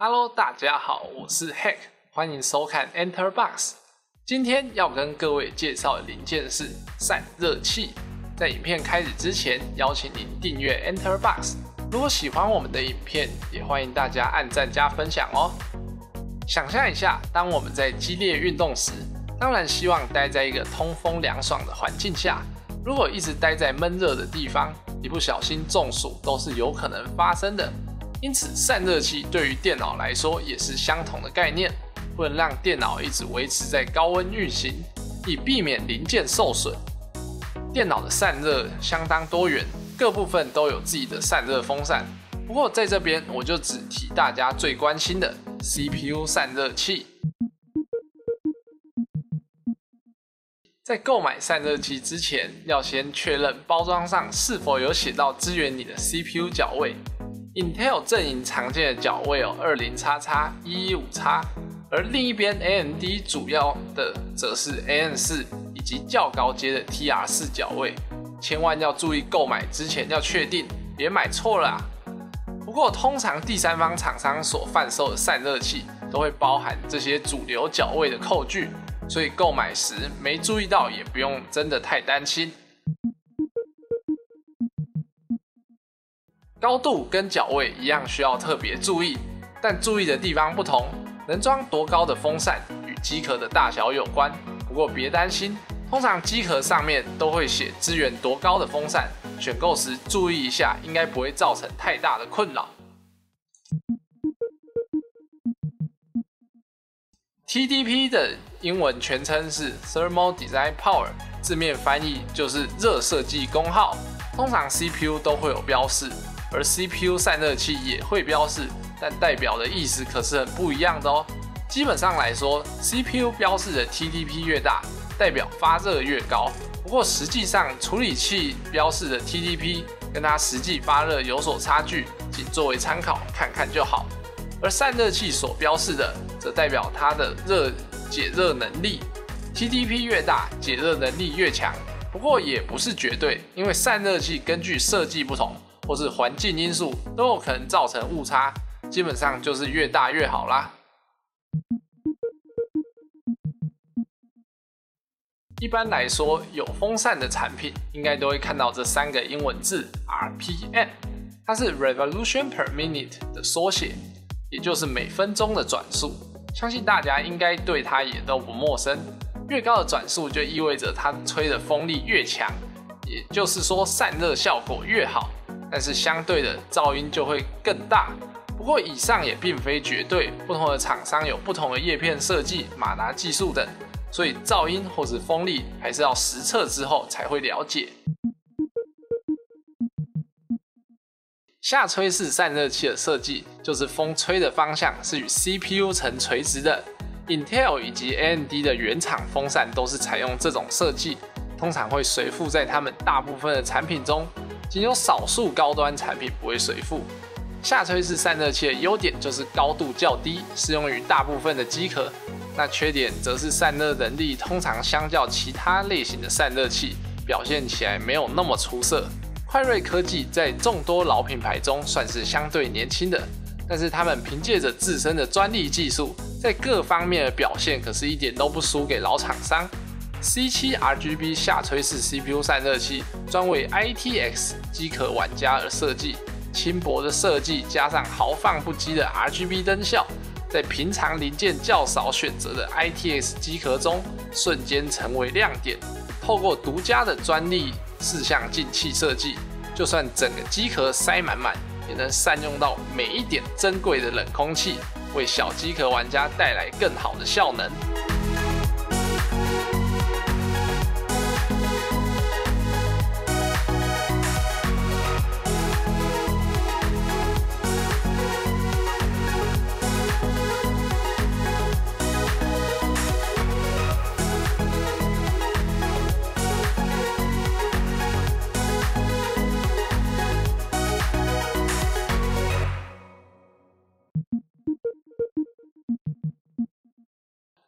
Hello，大家好，我是 Hack，欢迎收看 Enter Box。今天要跟各位介绍的零件是散热器。在影片开始之前，邀请您订阅 Enter Box。如果喜欢我们的影片，也欢迎大家按赞加分享哦。想象一下，当我们在激烈运动时，当然希望待在一个通风凉爽的环境下。如果一直待在闷热的地方，一不小心中暑都是有可能发生的。因此，散热器对于电脑来说也是相同的概念，不能让电脑一直维持在高温运行，以避免零件受损。电脑的散热相当多元，各部分都有自己的散热风扇。不过在这边，我就只提大家最关心的 CPU 散热器。在购买散热器之前，要先确认包装上是否有写到支援你的 CPU 角位。Intel 阵营常见的角位有二零叉叉一一五叉，而另一边 AMD 主要的则是 AN 四以及较高阶的 TR 四角位，千万要注意购买之前要确定，别买错了啊！不过通常第三方厂商所贩售的散热器都会包含这些主流角位的扣具，所以购买时没注意到也不用真的太担心。高度跟脚位一样需要特别注意，但注意的地方不同。能装多高的风扇与机壳的大小有关，不过别担心，通常机壳上面都会写支援多高的风扇，选购时注意一下，应该不会造成太大的困扰。TDP 的英文全称是 Thermal Design Power，字面翻译就是热设计功耗，通常 CPU 都会有标示。而 CPU 散热器也会标示，但代表的意思可是很不一样的哦。基本上来说，CPU 标示的 TDP 越大，代表发热越高。不过实际上，处理器标示的 TDP 跟它实际发热有所差距，仅作为参考看看就好。而散热器所标示的，则代表它的热解热能力，TDP 越大，解热能力越强。不过也不是绝对，因为散热器根据设计不同。或是环境因素都有可能造成误差，基本上就是越大越好啦。一般来说，有风扇的产品应该都会看到这三个英文字 RPM，它是 Revolution per Minute 的缩写，也就是每分钟的转速。相信大家应该对它也都不陌生。越高的转速就意味着它吹的风力越强，也就是说散热效果越好。但是相对的噪音就会更大。不过以上也并非绝对，不同的厂商有不同的叶片设计、马达技术等，所以噪音或是风力还是要实测之后才会了解。下吹式散热器的设计就是风吹的方向是与 CPU 呈垂直的。Intel 以及 AMD 的原厂风扇都是采用这种设计，通常会随附在他们大部分的产品中。仅有少数高端产品不会随附。下吹式散热器的优点就是高度较低，适用于大部分的机壳。那缺点则是散热能力通常相较其他类型的散热器表现起来没有那么出色。快瑞科技在众多老品牌中算是相对年轻的，但是他们凭借着自身的专利技术，在各方面的表现可是一点都不输给老厂商。C7 RGB 下垂式 CPU 散热器专为 ITX 机壳玩家而设计，轻薄的设计加上豪放不羁的 RGB 灯效，在平常零件较少选择的 ITX 机壳中瞬间成为亮点。透过独家的专利四向进气设计，就算整个机壳塞满满，也能善用到每一点珍贵的冷空气，为小机壳玩家带来更好的效能。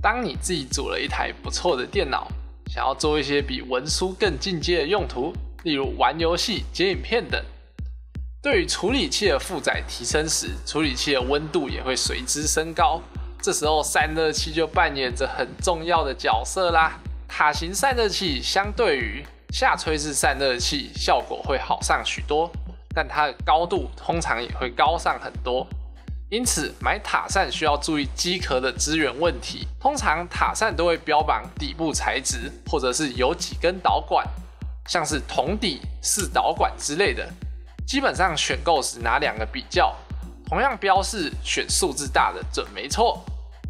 当你自己组了一台不错的电脑，想要做一些比文书更进阶的用途，例如玩游戏、剪影片等，对于处理器的负载提升时，处理器的温度也会随之升高。这时候散热器就扮演着很重要的角色啦。塔型散热器相对于下吹式散热器效果会好上许多，但它的高度通常也会高上很多。因此，买塔扇需要注意机壳的资源问题。通常塔扇都会标榜底部材质，或者是有几根导管，像是铜底、四导管之类的。基本上选购时拿两个比较，同样标示选数字大的准没错。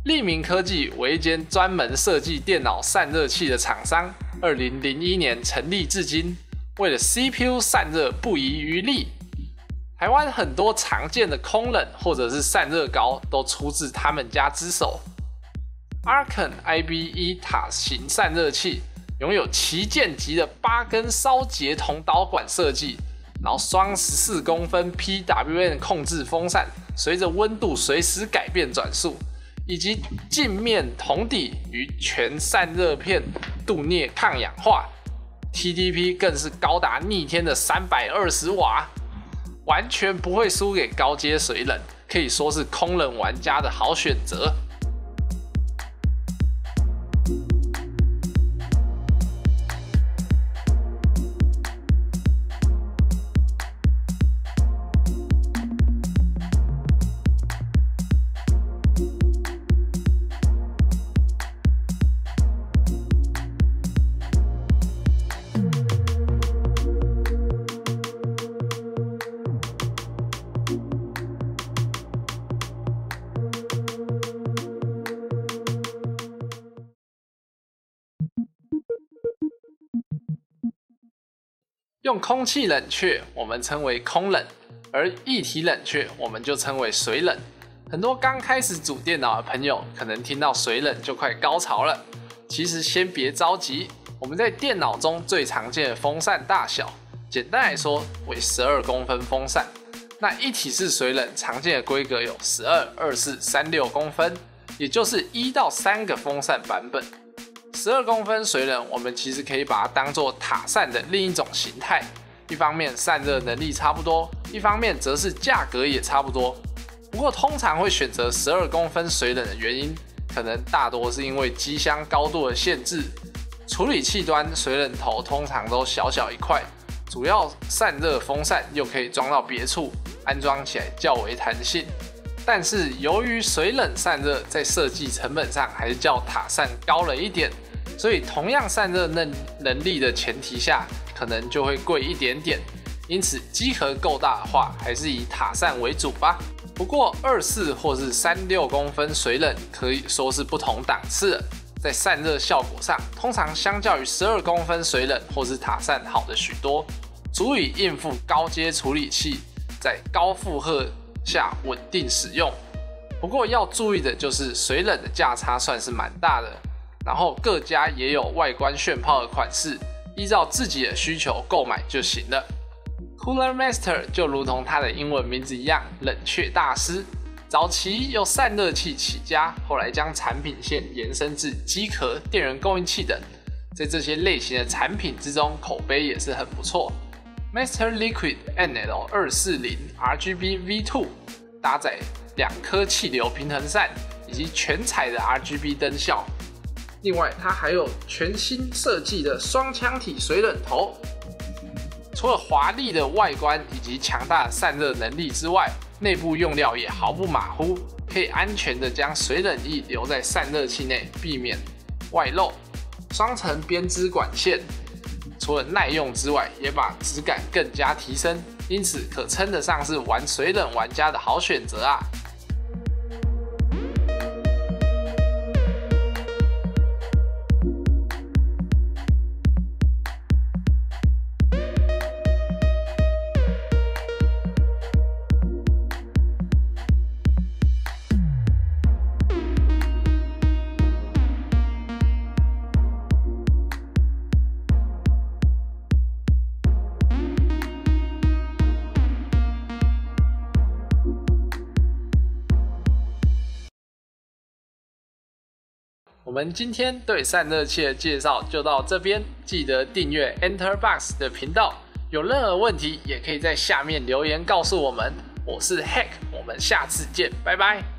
利明科技为一间专门设计电脑散热器的厂商，二零零一年成立至今，为了 CPU 散热不遗余力。台湾很多常见的空冷或者是散热膏都出自他们家之手。Arken IBE 塔型散热器拥有旗舰级的八根烧结铜导管设计，然后双十四公分 PWM 控制风扇，随着温度随时改变转速，以及镜面铜底与全散热片镀镍抗氧化，TDP 更是高达逆天的三百二十瓦。完全不会输给高阶水冷，可以说是空冷玩家的好选择。用空气冷却，我们称为空冷；而液体冷却，我们就称为水冷。很多刚开始组电脑的朋友，可能听到水冷就快高潮了。其实先别着急，我们在电脑中最常见的风扇大小，简单来说为十二公分风扇。那一体式水冷常见的规格有十二、二四、三六公分，也就是一到三个风扇版本。十二公分水冷，我们其实可以把它当做塔扇的另一种形态。一方面散热能力差不多，一方面则是价格也差不多。不过通常会选择十二公分水冷的原因，可能大多是因为机箱高度的限制。处理器端水冷头通常都小小一块，主要散热风扇又可以装到别处，安装起来较为弹性。但是由于水冷散热在设计成本上还是较塔扇高了一点。所以，同样散热能能力的前提下，可能就会贵一点点。因此，机壳够大的话，还是以塔扇为主吧。不过，二四或是三六公分水冷可以说是不同档次，在散热效果上，通常相较于十二公分水冷或是塔扇好的许多，足以应付高阶处理器在高负荷下稳定使用。不过要注意的就是，水冷的价差算是蛮大的。然后各家也有外观炫炮的款式，依照自己的需求购买就行了。Cooler Master 就如同它的英文名字一样，冷却大师。早期由散热器起家，后来将产品线延伸至机壳、电源供应器等，在这些类型的产品之中，口碑也是很不错。Master Liquid NL 二四零 RGB V2 搭载两颗气流平衡扇以及全彩的 RGB 灯效。另外，它还有全新设计的双腔体水冷头。除了华丽的外观以及强大的散热能力之外，内部用料也毫不马虎，可以安全的将水冷液留在散热器内，避免外漏。双层编织管线，除了耐用之外，也把质感更加提升，因此可称得上是玩水冷玩家的好选择啊！我们今天对散热器的介绍就到这边，记得订阅 EnterBox 的频道，有任何问题也可以在下面留言告诉我们。我是 Hack，我们下次见，拜拜。